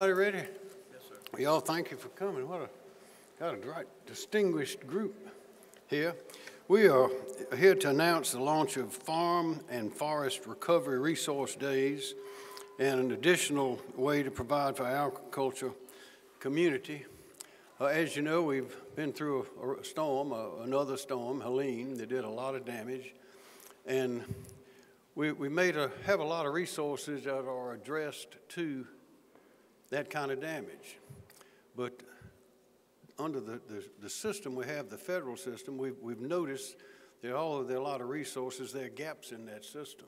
Everybody ready? Yes, sir. Y'all, thank you for coming. What a, got a great distinguished group here. We are here to announce the launch of Farm and Forest Recovery Resource Days and an additional way to provide for our agriculture community. Uh, as you know, we've been through a, a storm, uh, another storm, Helene, that did a lot of damage. And we, we made a, have a lot of resources that are addressed to that kind of damage. But under the, the, the, system we have, the federal system, we've, we've noticed that although there are a lot of resources, there are gaps in that system.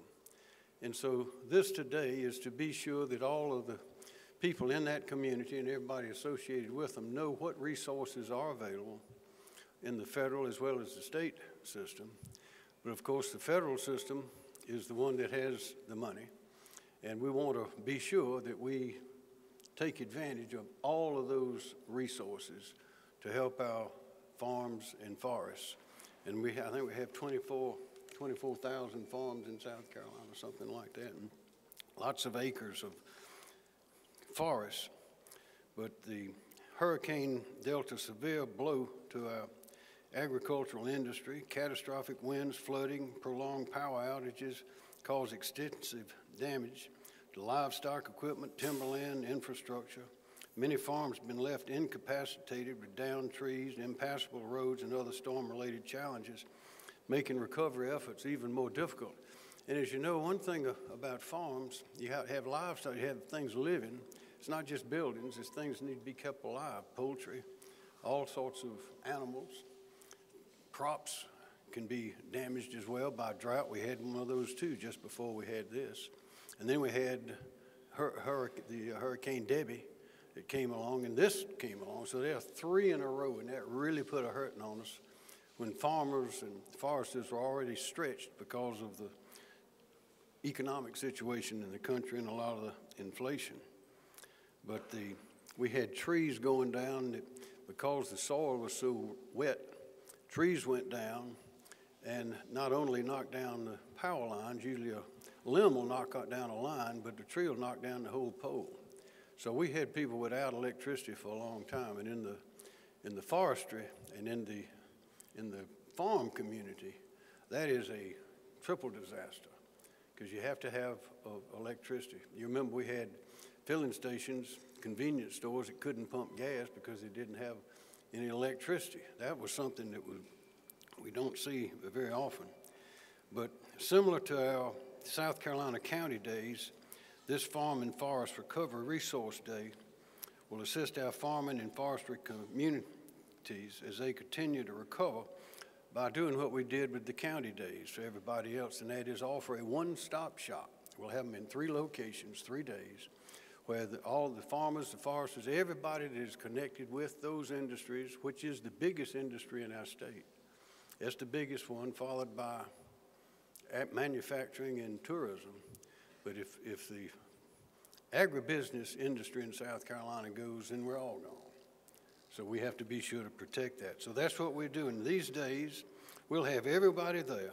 And so this today is to be sure that all of the people in that community and everybody associated with them know what resources are available in the federal as well as the state system. But of course, the federal system is the one that has the money. And we want to be sure that we take advantage of all of those resources to help our farms and forests. And we, I think we have 24, 24,000 farms in South Carolina, something like that, and lots of acres of forests. But the Hurricane Delta severe blow to our agricultural industry, catastrophic winds, flooding, prolonged power outages cause extensive damage to livestock equipment, timberland, infrastructure. Many farms have been left incapacitated with downed trees, impassable roads, and other storm-related challenges, making recovery efforts even more difficult. And as you know, one thing about farms, you have, have livestock, you have things living. It's not just buildings, it's things that need to be kept alive, poultry, all sorts of animals. Crops can be damaged as well by drought. We had one of those too just before we had this. And then we had hur- hur- the uh, Hurricane Debbie that came along, and this came along. So there are three in a row, and that really put a hurting on us when farmers and foresters were already stretched because of the economic situation in the country and a lot of the inflation. But the, we had trees going down that, because the soil was so wet, trees went down and not only knocked down the power lines, usually a limb will knock out down a line, but the tree will knock down the whole pole. So we had people without electricity for a long time, and in the in the forestry and in the in the farm community, that is a triple disaster because you have to have uh, electricity. You remember we had filling stations, convenience stores that couldn't pump gas because they didn't have any electricity. That was something that was, we don't see very often. But similar to our South Carolina County Days, this Farm and Forest Recovery Resource Day will assist our farming and forestry communities as they continue to recover by doing what we did with the county days for everybody else, and that is offer a one-stop shop. We'll have them in three locations, three days, where the, all the farmers, the foresters, everybody that is connected with those industries, which is the biggest industry in our state. It's the biggest one, followed by manufacturing and tourism. But if, if the agribusiness industry in South Carolina goes, then we're all gone. So we have to be sure to protect that. So that's what we're doing. These days, we'll have everybody there.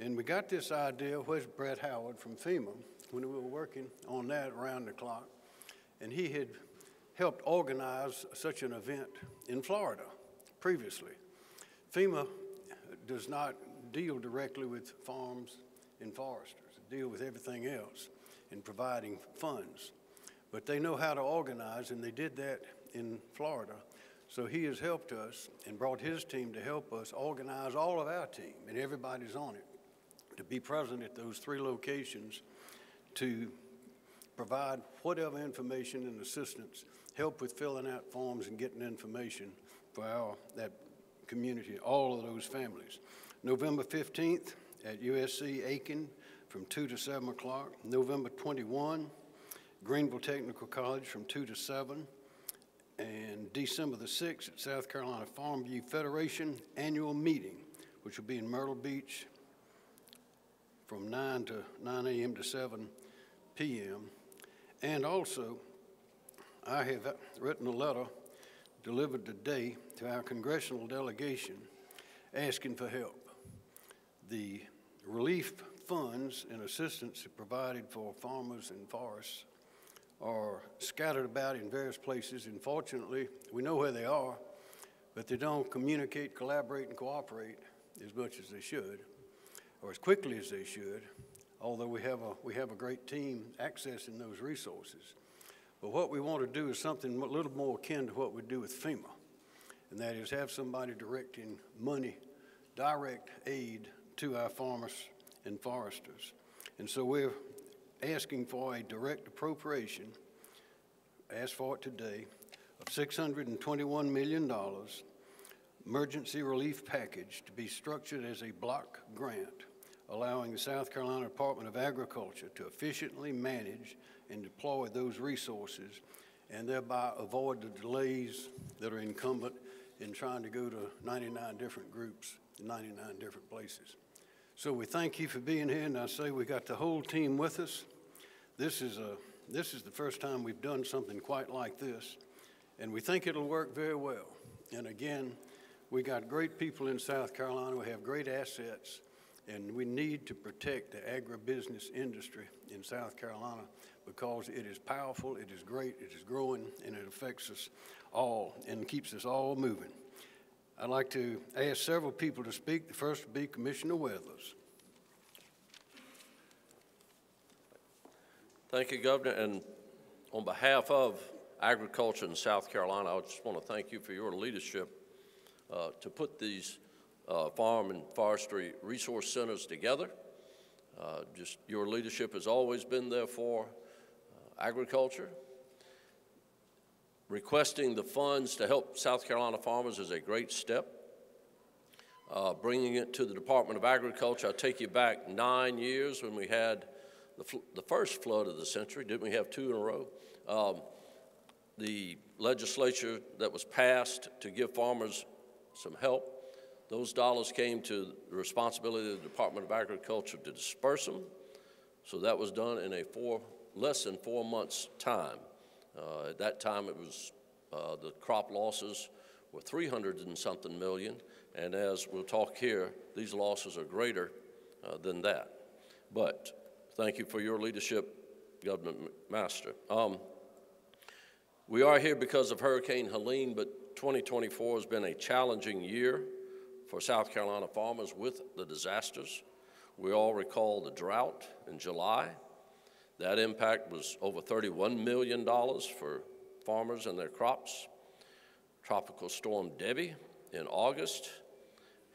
And we got this idea, where's Brett Howard from FEMA, when we were working on that around the clock. And he had helped organize such an event in Florida previously. FEMA does not deal directly with farms and foresters, deal with everything else in providing funds. But they know how to organize, and they did that in Florida. So he has helped us and brought his team to help us organize all of our team, and everybody's on it, to be present at those three locations to provide whatever information and assistance, help with filling out forms and getting information for our, that community, all of those families. November 15th at USC Aiken from 2 to 7 o'clock. November 21, Greenville Technical College from 2 to 7. And December the 6th at South Carolina Farm Bureau Federation annual meeting, which will be in Myrtle Beach from 9 to 9 a.m. to 7 p.m. And also, I have written a letter delivered today to our congressional delegation asking for help the relief funds and assistance provided for farmers and forests are scattered about in various places, and fortunately, we know where they are, but they don't communicate, collaborate, and cooperate as much as they should, or as quickly as they should, although we have a, we have a great team accessing those resources. But what we want to do is something a little more akin to what we do with FEMA, and that is have somebody directing money, direct aid to our farmers and foresters. And so we're asking for a direct appropriation, asked for it today, of $621 million emergency relief package to be structured as a block grant, allowing the South Carolina Department of Agriculture to efficiently manage and deploy those resources and thereby avoid the delays that are incumbent in trying to go to 99 different groups in 99 different places. So we thank you for being here, and I say we got the whole team with us. This is, a, this is the first time we've done something quite like this, and we think it'll work very well. And again, we got great people in South Carolina. We have great assets, and we need to protect the agribusiness industry in South Carolina because it is powerful, it is great, it is growing, and it affects us all and keeps us all moving. I'd like to ask several people to speak. The first would be Commissioner Weathers. Thank you, Governor. And on behalf of agriculture in South Carolina, I just want to thank you for your leadership uh, to put these uh, farm and forestry resource centers together. Uh, just your leadership has always been there for uh, agriculture, Requesting the funds to help South Carolina farmers is a great step. Uh, bringing it to the Department of Agriculture, I'll take you back nine years when we had the, the first flood of the century. Didn't we have two in a row? Um, the legislature that was passed to give farmers some help, those dollars came to the responsibility of the Department of Agriculture to disperse them. So that was done in a four, less than four months' time. Uh, at that time, it was uh, the crop losses were 300 and something million, and as we'll talk here, these losses are greater uh, than that. But thank you for your leadership, Governor McMaster. Um, we are here because of Hurricane Helene, but 2024 has been a challenging year for South Carolina farmers with the disasters. We all recall the drought in July that impact was over $31 million for farmers and their crops. Tropical Storm Debbie in August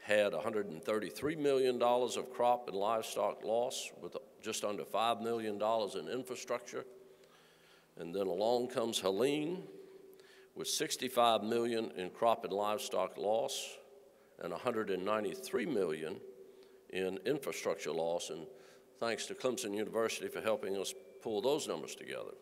had $133 million of crop and livestock loss with just under $5 million in infrastructure. And then along comes Helene with 65 million in crop and livestock loss and 193 million in infrastructure loss. And Thanks to Clemson University for helping us pull those numbers together.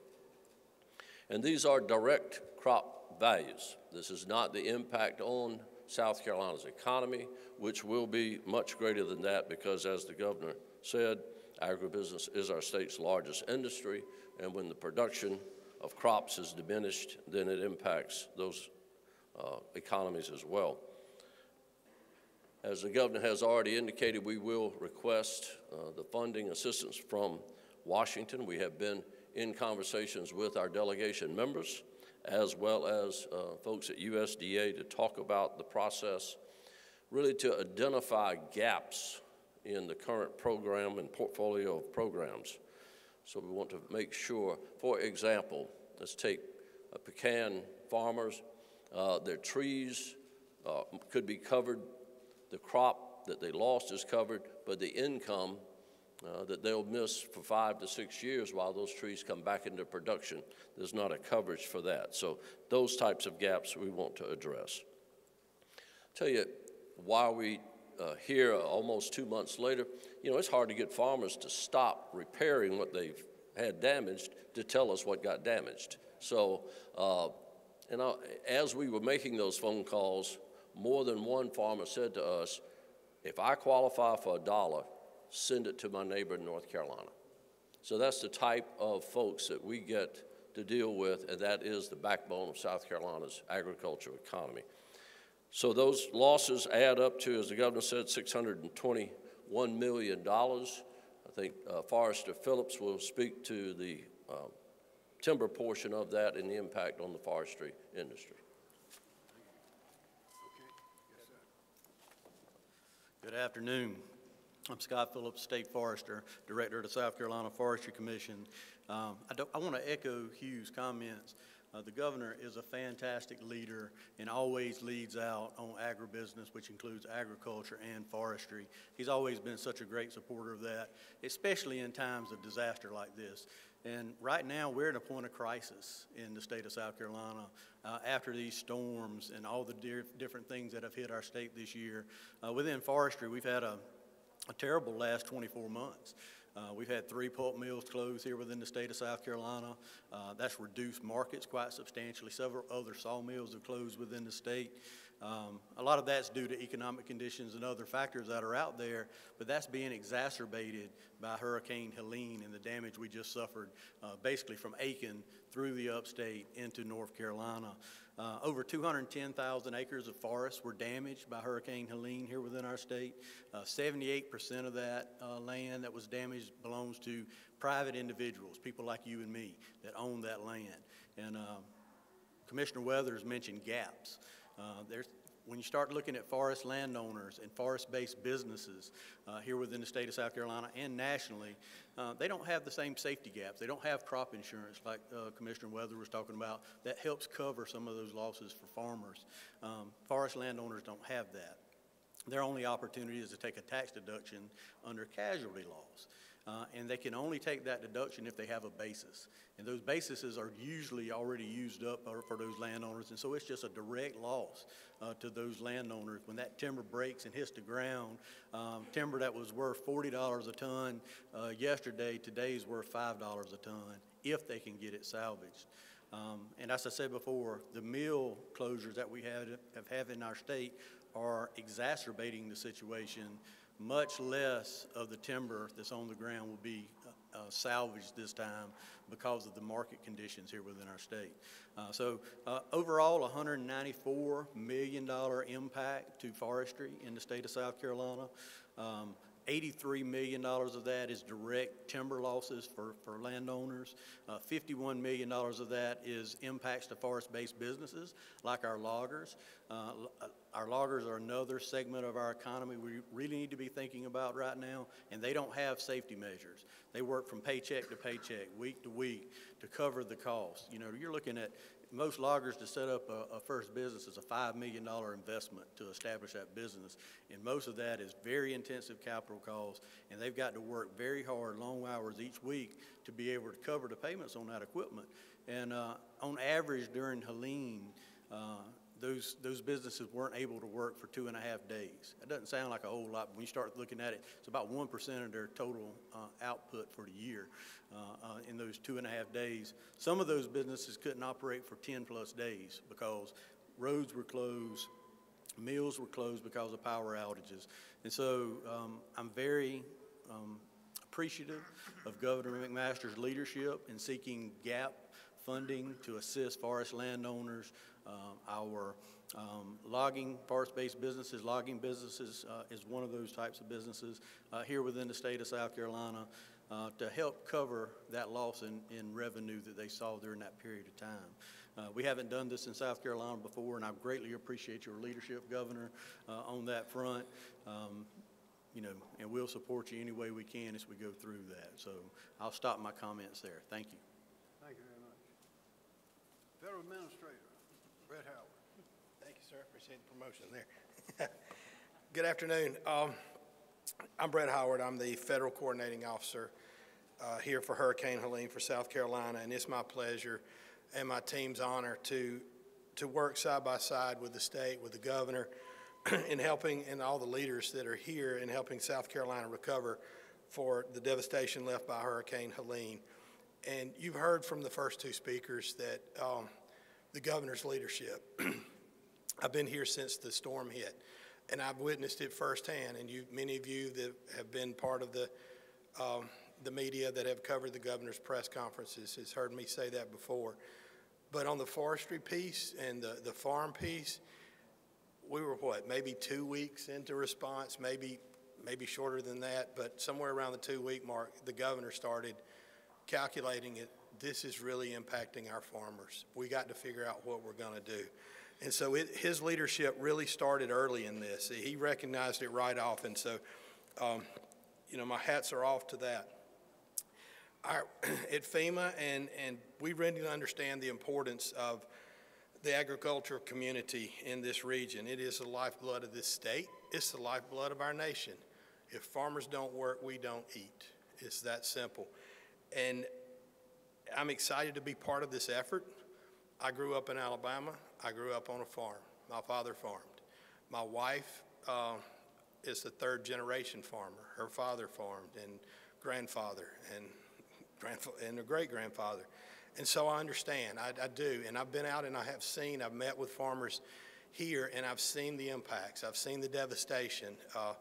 And these are direct crop values. This is not the impact on South Carolina's economy, which will be much greater than that because, as the governor said, agribusiness is our state's largest industry, and when the production of crops is diminished, then it impacts those uh, economies as well. As the governor has already indicated, we will request uh, the funding assistance from Washington. We have been in conversations with our delegation members as well as uh, folks at USDA to talk about the process, really to identify gaps in the current program and portfolio of programs. So we want to make sure, for example, let's take pecan farmers, uh, their trees uh, could be covered the crop that they lost is covered, but the income uh, that they'll miss for five to six years while those trees come back into production, there's not a coverage for that. So those types of gaps we want to address. I'll tell you, why we uh, here almost two months later, you know, it's hard to get farmers to stop repairing what they've had damaged to tell us what got damaged. So, uh, and I, as we were making those phone calls, more than one farmer said to us, if I qualify for a dollar, send it to my neighbor in North Carolina. So that's the type of folks that we get to deal with, and that is the backbone of South Carolina's agricultural economy. So those losses add up to, as the governor said, $621 million. I think uh, Forester Phillips will speak to the uh, timber portion of that and the impact on the forestry industry. Good afternoon. I'm Scott Phillips, State Forester, Director of the South Carolina Forestry Commission. Um, I, I want to echo Hugh's comments. Uh, the governor is a fantastic leader and always leads out on agribusiness, which includes agriculture and forestry. He's always been such a great supporter of that, especially in times of disaster like this. And right now, we're at a point of crisis in the state of South Carolina uh, after these storms and all the di- different things that have hit our state this year. Uh, within forestry, we've had a, a terrible last 24 months. Uh, we've had three pulp mills closed here within the state of South Carolina. Uh, that's reduced markets quite substantially. Several other sawmills have closed within the state. Um, a lot of that's due to economic conditions and other factors that are out there, but that's being exacerbated by Hurricane Helene and the damage we just suffered, uh, basically from Aiken through the upstate into North Carolina. Uh, over 210,000 acres of forest were damaged by Hurricane Helene here within our state. Uh, 78% of that uh, land that was damaged belongs to private individuals, people like you and me that own that land. And um, Commissioner Weathers mentioned gaps. Uh, there's, when you start looking at forest landowners and forest-based businesses uh, here within the state of South Carolina and nationally, uh, they don't have the same safety gaps. They don't have crop insurance like uh, Commissioner Weather was talking about that helps cover some of those losses for farmers. Um, forest landowners don't have that. Their only opportunity is to take a tax deduction under casualty laws. Uh, and they can only take that deduction if they have a basis. And those bases are usually already used up for- those landowners, and so it's just a direct loss uh, to those landowners. When that timber breaks and hits the ground, um, timber that was worth forty dollars a ton uh, yesterday, today's worth five dollars a ton, if they can get it salvaged. Um, And as I said before, the mill closures that we had, have had in our state are exacerbating the situation. Much less of the timber that's on the ground will be uh, uh, salvaged this time because of the market conditions here within our state. Uh, So uh, overall, $194 million impact to forestry in the state of South Carolina. Um, $83 million of that is direct timber losses for, for landowners. Uh, $51 million of that is impacts to forest-based businesses like our loggers. Uh, uh, Our loggers are another segment of our economy we really need to be thinking about right now, and they don't have safety measures. They work from paycheck to paycheck, week to week, to cover the cost. You know, you're looking at, most loggers to set up a, a first business is a $5 million investment to establish that business. And most of that is very intensive capital costs, and they've got to work very hard, long hours each week to be able to cover the payments on that equipment. And uh, on average during Helene, uh, those, those businesses weren't able to work for two and a half days. That doesn't sound like a whole lot, but when you start looking at it, it's about 1% of their total uh, output for the year uh, uh, in those two and a half days. Some of those businesses couldn't operate for 10-plus days because roads were closed, mills were closed because of power outages. And so um, I'm very um, appreciative of Governor McMaster's leadership in seeking gap funding to assist forest landowners, uh, our um, logging, forest-based businesses, logging businesses uh, is one of those types of businesses uh, here within the state of South Carolina uh, to help cover that loss in, in revenue that they saw during that period of time. Uh, We haven't done this in South Carolina before, and I greatly appreciate your leadership, Governor, uh, on that front. Um, You know, and we'll support you any way we can as we go through that. So I'll stop my comments there. Thank you. Thank you very much. Federal Administrator, Brett Howard. Thank you, sir. The promotion there. Good afternoon. Um, I'm Brett Howard. I'm the Federal Coordinating Officer uh, here for Hurricane Helene for South Carolina, and it's my pleasure and my team's honor to, to work side by side with the state, with the governor, in helping, and all the leaders that are here in helping South Carolina recover for the devastation left by Hurricane Helene. And you've heard from the first two speakers that um, the governor's leadership I've been here since the storm hit, and I've witnessed it firsthand. And you, many of you that have been part of the um, the media that have covered the governor's press conferences has heard me say that before. But on the forestry piece and the, the farm piece, we were what, maybe two weeks into response, maybe maybe shorter than that, but somewhere around the two week mark, the governor started calculating it this is really impacting our farmers. We got to figure out what we're going to do. And so it, his leadership really started early in this. He recognized it right off. And so, um, you know, my hats are off to that. Our, at FEMA, and, and we really understand the importance of the agricultural community in this region. It is the lifeblood of this state. It's the lifeblood of our nation. If farmers don't work, we don't eat. It's that simple. And I'm excited to be part of this effort. I grew up in Alabama. I grew up on a farm. My father farmed. My wife uh, is the third generation farmer. Her father farmed, and grandfather, and, grandfa- and a great grandfather. And so I understand, I, I do. And I've been out and I have seen, I've met with farmers here, and I've seen the impacts. I've seen the devastation. Uh,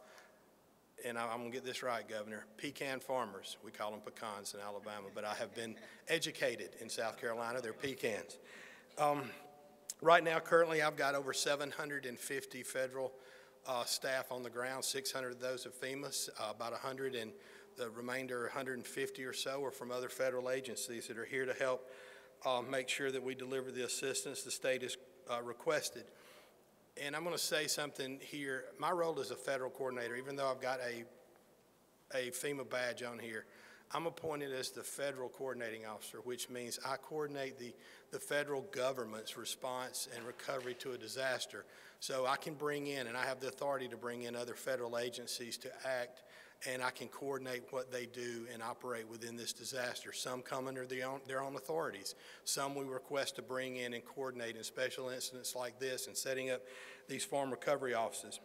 and I, I'm going to get this right, Governor, pecan farmers. We call them pecans in Alabama, but I have been educated in South Carolina. They're pecans. Um, right now, currently, I've got over 750 federal uh, staff on the ground, 600 of those are FEMA, uh, about 100 and the remainder, 150 or so, are from other federal agencies that are here to help uh, make sure that we deliver the assistance the state has uh, requested. And I'm going to say something here. My role as a federal coordinator, even though I've got a, a FEMA badge on here, I'm appointed as the federal coordinating officer, which means I coordinate the, the federal government's response and recovery to a disaster. So I can bring in, and I have the authority to bring in other federal agencies to act and I can coordinate what they do and operate within this disaster. Some come under their own, their own authorities. Some we request to bring in and coordinate in special incidents like this and setting up these farm recovery offices.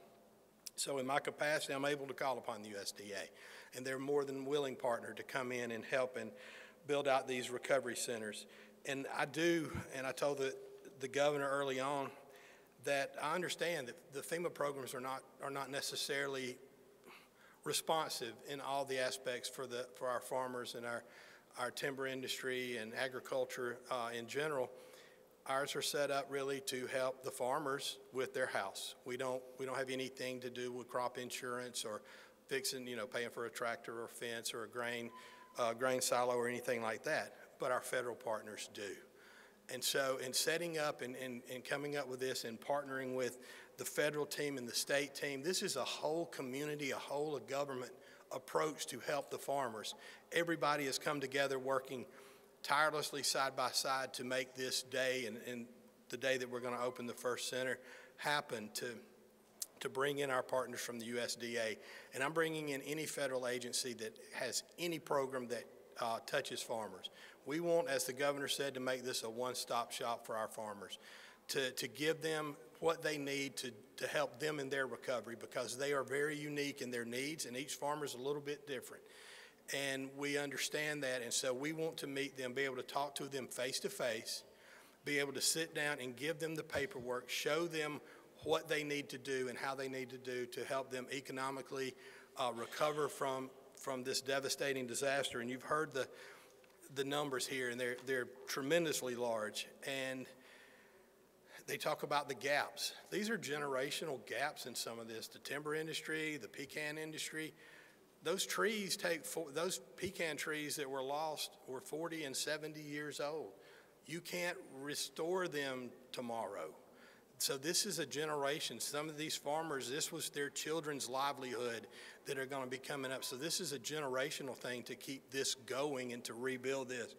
So in my capacity, I'm able to call upon the USDA, and they're more than willing partner to come in and help and build out these recovery centers. And I do, and I told the, the governor early on that I understand that the FEMA programs are not, are not necessarily responsive in all the aspects for, the, for our farmers and our, our timber industry and agriculture uh, in general. Ours are set up really to help the farmers with their house. We don't, we don't have anything to do with crop insurance or fixing, you know, paying for a tractor or fence or a grain, uh, grain silo or anything like that, but our federal partners do. And so in setting up and, and, and coming up with this and partnering with the federal team and the state team. This is a whole community, a whole of government approach to help the farmers. Everybody has come together working tirelessly side by side to make this day and, and the day that we're going to open the first center happen to to bring in our partners from the USDA. And I'm bringing in any federal agency that has any program that uh, touches farmers. We want, as the governor said, to make this a one-stop shop for our farmers, to, to give them what they need to, to help them in their recovery because they are very unique in their needs and each farmer is a little bit different. And we understand that. And so we want to meet them, be able to talk to them face to face, be able to sit down and give them the paperwork, show them what they need to do and how they need to do to help them economically uh, recover from, from this devastating disaster. And you've heard the, the numbers here, and they're, they're tremendously large. And they talk about the gaps. These are generational gaps in some of this. The timber industry, the pecan industry, those trees take, those pecan trees that were lost were 40 and 70 years old. You can't restore them tomorrow. So this is a generation. Some of these farmers, this was their children's livelihood that are going to be coming up. So this is a generational thing to keep this going and to rebuild this.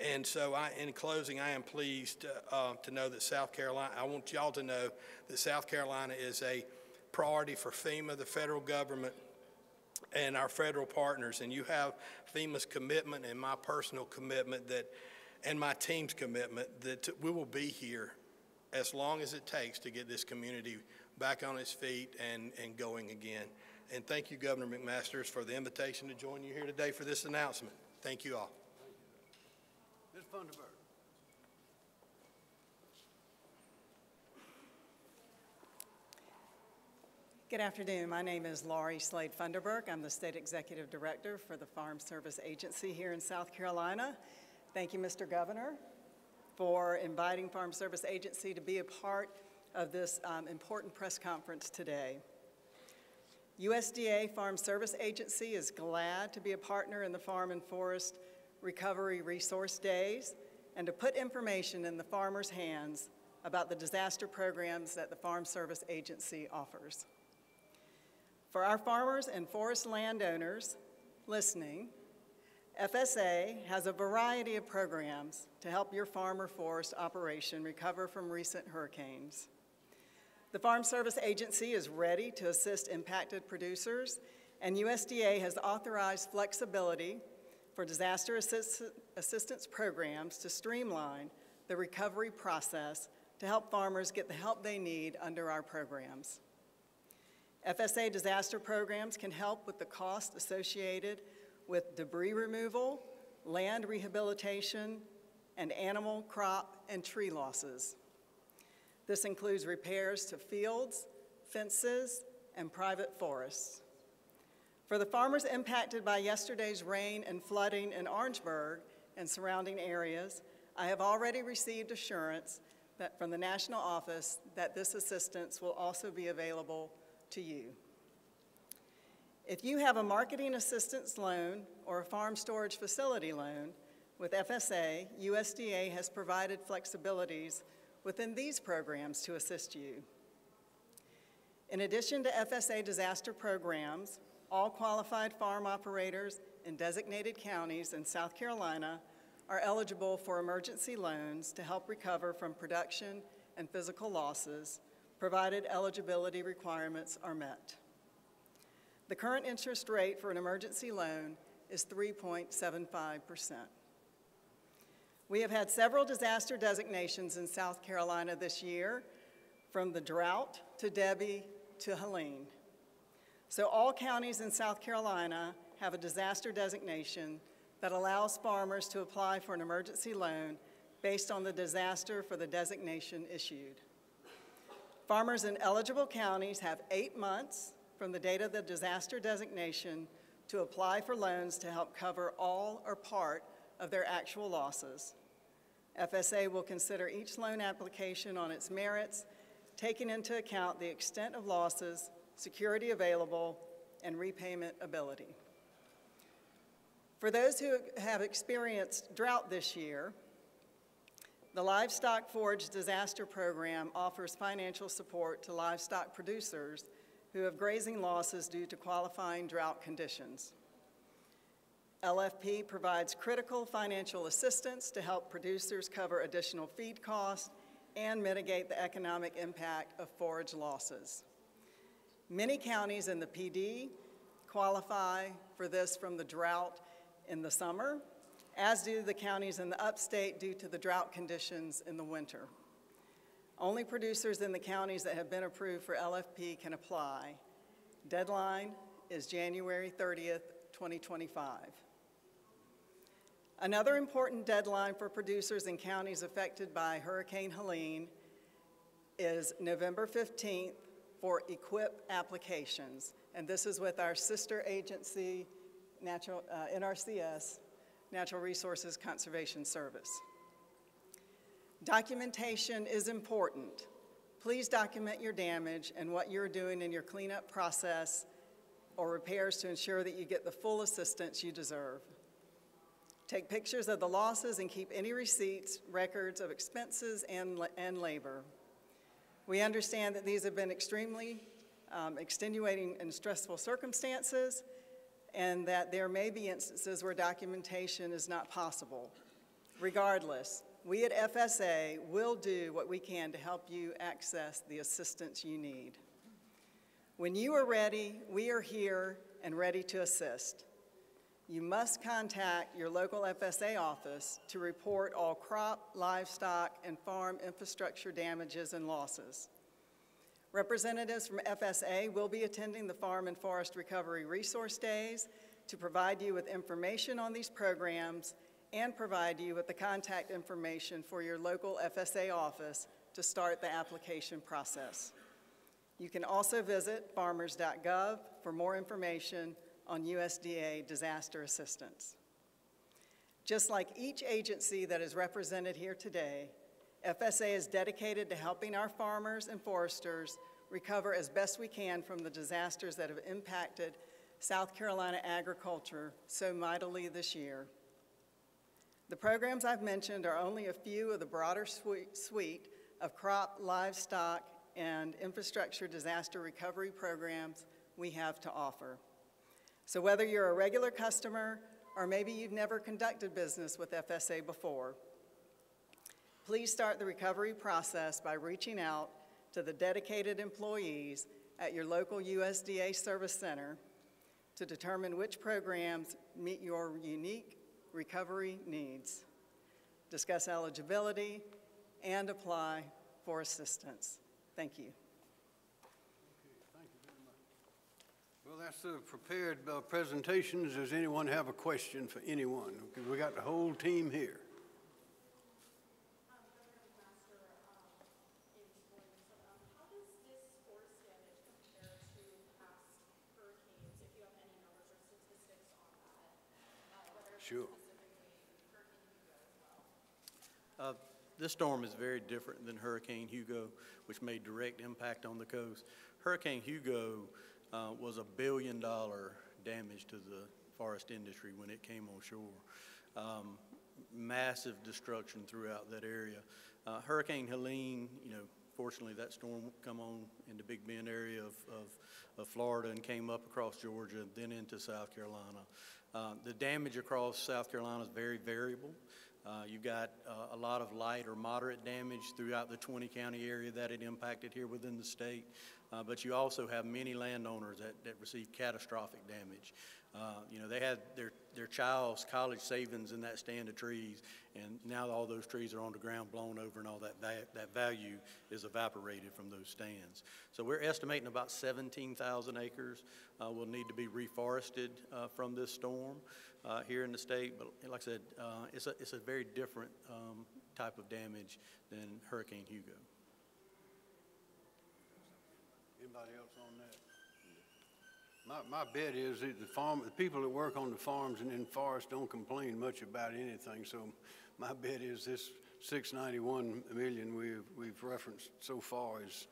And so, I, in closing, I am pleased uh, to know that South Carolina, I want y'all to know that South Carolina is a priority for FEMA, the federal government, and our federal partners. And you have FEMA's commitment and my personal commitment that, and my team's commitment that we will be here as long as it takes to get this community back on its feet and, and going again. And thank you, Governor McMasters, for the invitation to join you here today for this announcement. Thank you all. Ms. Funderburk. Good afternoon. My name is Laurie Slade Funderburk. I'm the State Executive Director for the Farm Service Agency here in South Carolina. Thank you, Mr. Governor, for inviting Farm Service Agency to be a part of this um, important press conference today. USDA Farm Service Agency is glad to be a partner in the Farm and Forest Recovery Resource Days and to put information in the farmers' hands about the disaster programs that the Farm Service Agency offers. For our farmers and forest landowners listening, FSA has a variety of programs to help your farm or forest operation recover from recent hurricanes. The Farm Service Agency is ready to assist impacted producers, and USDA has authorized flexibility for disaster assist assistance programs to streamline the recovery process to help farmers get the help they need under our programs. FSA disaster programs can help with the cost associated with debris removal, land rehabilitation, and animal, crop, and tree losses. This includes repairs to fields, fences, and private forests. For the farmers impacted by yesterday's rain and flooding in Orangeburg and surrounding areas, I have already received assurance that from the national office that this assistance will also be available to you. If you have a marketing assistance loan or a farm storage facility loan with FSA, USDA has provided flexibilities within these programs to assist you. In addition to FSA disaster programs, all qualified farm operators in designated counties in South Carolina are eligible for emergency loans to help recover from production and physical losses, provided eligibility requirements are met. The current interest rate for an emergency loan is 3.75%. We have had several disaster designations in South Carolina this year, from the drought to Debbie to Helene. So all counties in South Carolina have a disaster designation that allows farmers to apply for an emergency loan based on the disaster for the designation issued. Farmers in eligible counties have eight months from the date of the disaster designation to apply for loans to help cover all or part of their actual losses. FSA will consider each loan application on its merits, taking into account the extent of losses, security available, and repayment ability. For those who have experienced drought this year, the Livestock Forage Disaster Program offers financial support to livestock producers who have grazing losses due to qualifying drought conditions. LFP provides critical financial assistance to help producers cover additional feed costs and mitigate the economic impact of forage losses. Many counties in the Pee Dee qualify for this from the drought in the summer, as do the counties in the upstate due to the drought conditions in the winter. Only producers in the counties that have been approved for LFP can apply. Deadline is January 30th, 2025. Another important deadline for producers in counties affected by Hurricane Helene is November 15th for EQIP applications. And this is with our sister agency, Natural, uh, NRCS, Natural Resources Conservation Service. Documentation is important. Please document your damage and what you're doing in your cleanup process or repairs to ensure that you get the full assistance you deserve. Take pictures of the losses and keep any receipts, records of expenses and, and labor. We understand that these have been extremely um, extenuating and stressful circumstances, and that there may be instances where documentation is not possible. Regardless, we at FSA will do what we can to help you access the assistance you need. When you are ready, we are here and ready to assist. You must contact your local FSA office to report all crop, livestock, and farm infrastructure damages and losses. Representatives from FSA will be attending the Farm and Forest Recovery Resource Days to provide you with information on these programs and provide you with the contact information for your local FSA office to start the application process. You can also visit farmers.gov for more information on USDA disaster assistance. Just like each agency that is represented here today, FSA is dedicated to helping our farmers and foresters recover as best we can from the disasters that have impacted South Carolina agriculture so mightily this year. The programs I've mentioned are only a few of the broader sui- suite of crop, livestock, and infrastructure disaster recovery programs we have to offer. So whether you're a regular customer or maybe you've never conducted business with FSA before, please start the recovery process by reaching out to the dedicated employees at your local USDA Service Center to determine which programs meet your unique recovery needs. Discuss eligibility and apply for assistance. Thank you. Well, that's the prepared uh, presentations. Does anyone have a question for anyone? Because we got the whole team here. How Uh, This storm is very different than Hurricane Hugo, which made direct impact on the coast. Hurricane Hugo uh, was a billion-dollar damage to the forest industry when it came on shore. Um, Massive destruction throughout that area. Uh, Hurricane Helene, you know, fortunately, that storm come on in the Big Bend area of, of, of Florida and came up across Georgia, and then into South Carolina. Uh, The damage across South Carolina is very variable. Uh, You've got uh, a lot of light or moderate damage throughout the 20-county area that it impacted here within the state, Uh, but you also have many landowners that, that received catastrophic damage. Uh, You know, they had their, their child's college savings in that stand of trees, and now all those trees are on the ground, blown over, and all that, va- that value is evaporated from those stands. So we're estimating about 17,000 acres uh, will need to be reforested uh, from this storm uh, here in the state. But like I said, uh, it's a, it's a very different um, type of damage than Hurricane Hugo. Anybody else that? My, my bet is that the farm, the people that work on the farms and in forests don't complain much about anything, so my bet is this six ninety-one million we've, we've referenced so far is,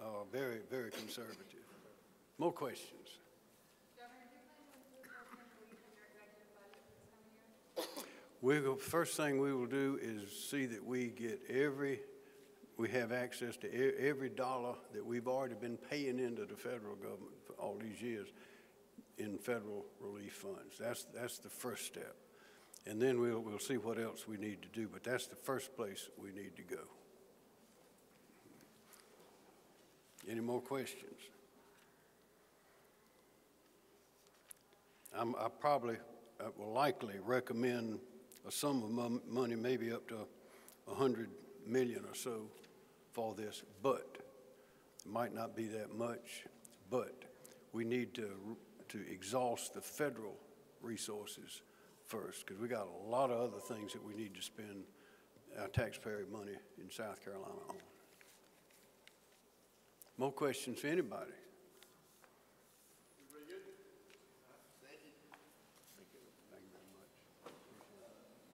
uh, very, very conservative. More questions? We, go- first thing we will do is see that we get every, we have access to every dollar that we've already been paying into the federal government for all these years in federal relief funds. That's, that's the first step. And then we'll, we'll see what else we need to do, but that's the first place we need to go. Any more questions? I'm, I probably, uh, will likely recommend a sum of mon- money, maybe up to a hundred million or so for this, but it might not be that much, but we need to, to exhaust the federal resources first, because we got a lot of other things that we need to spend our taxpayer money in South Carolina on. More questions for anybody?